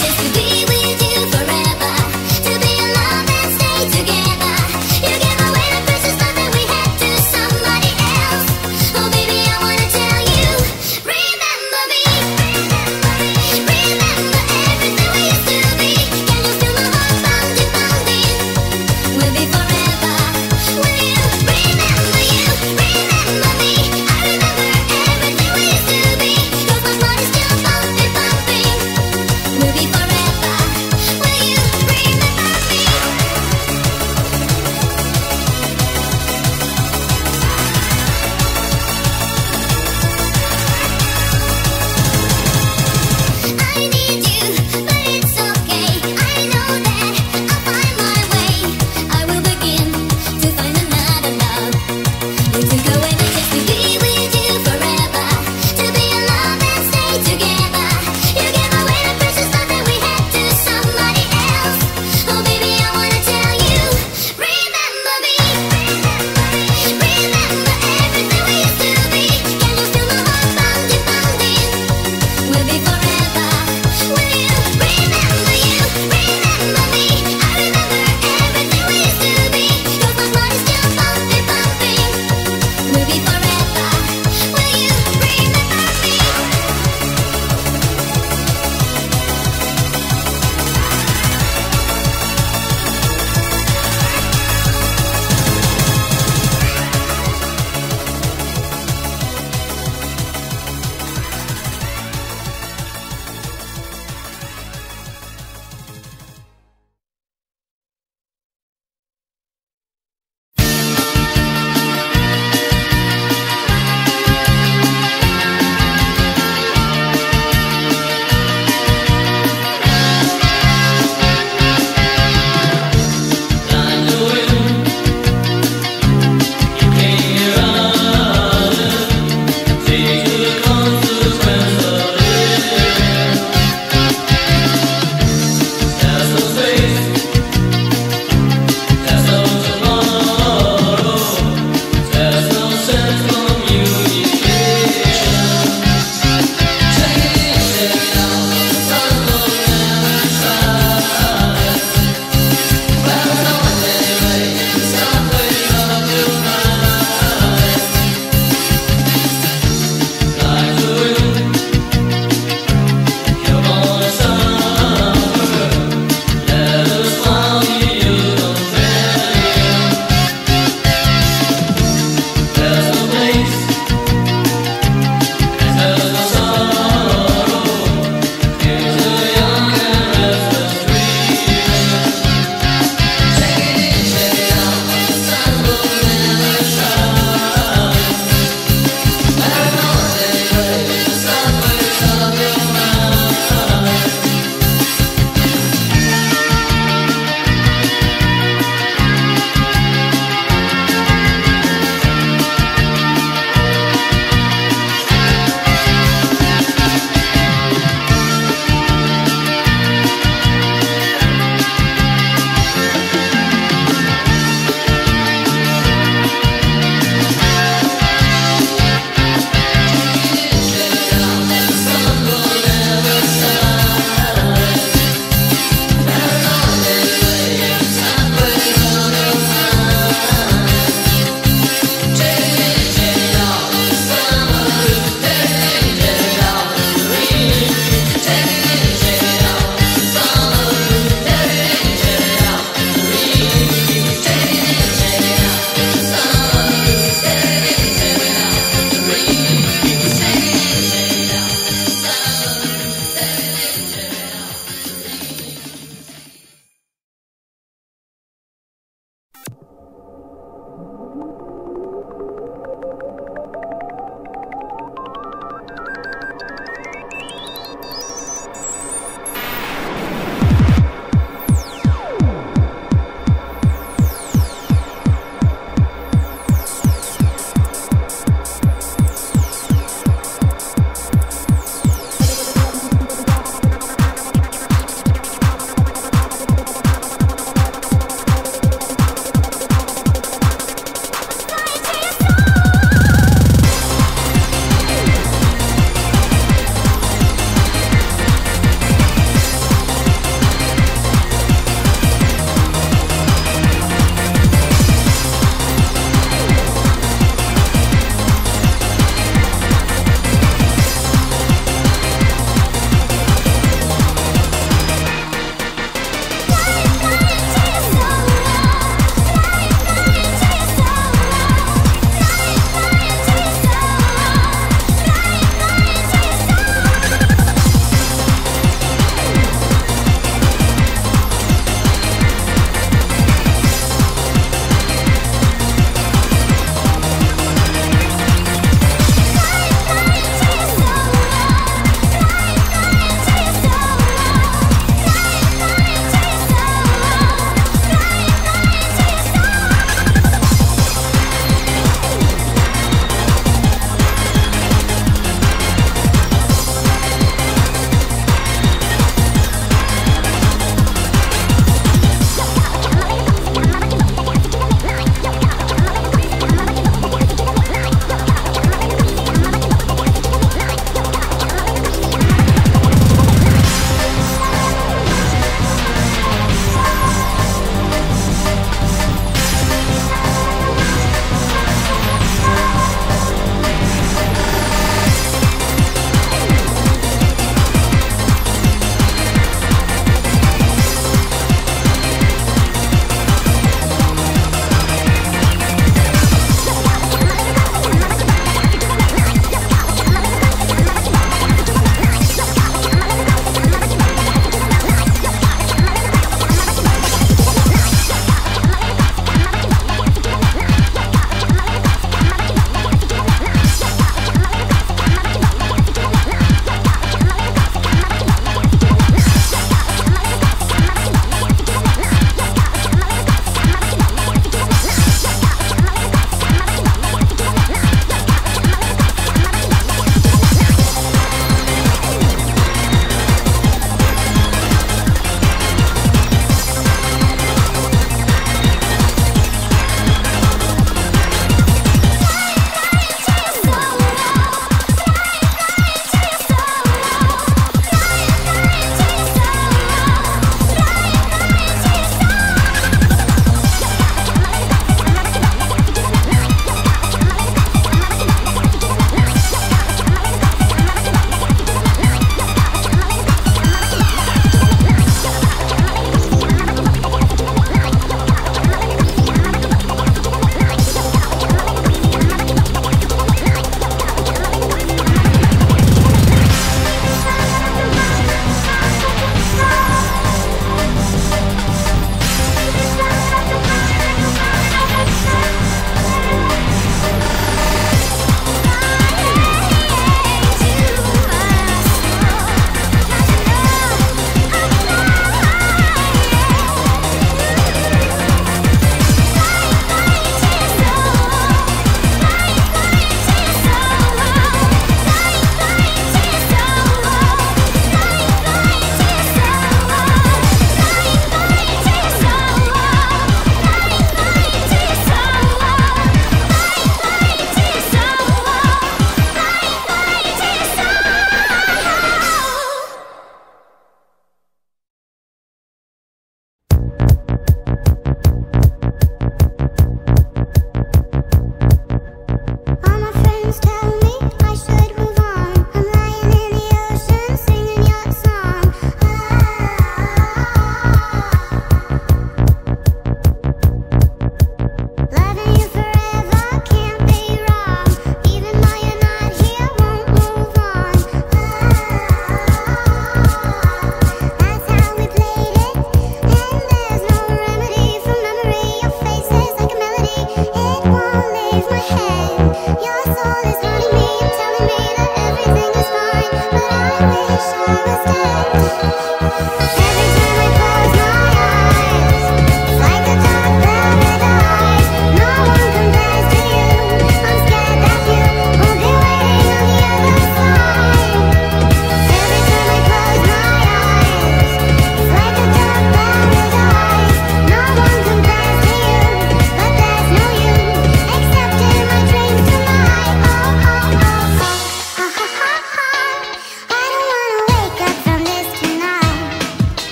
Just to be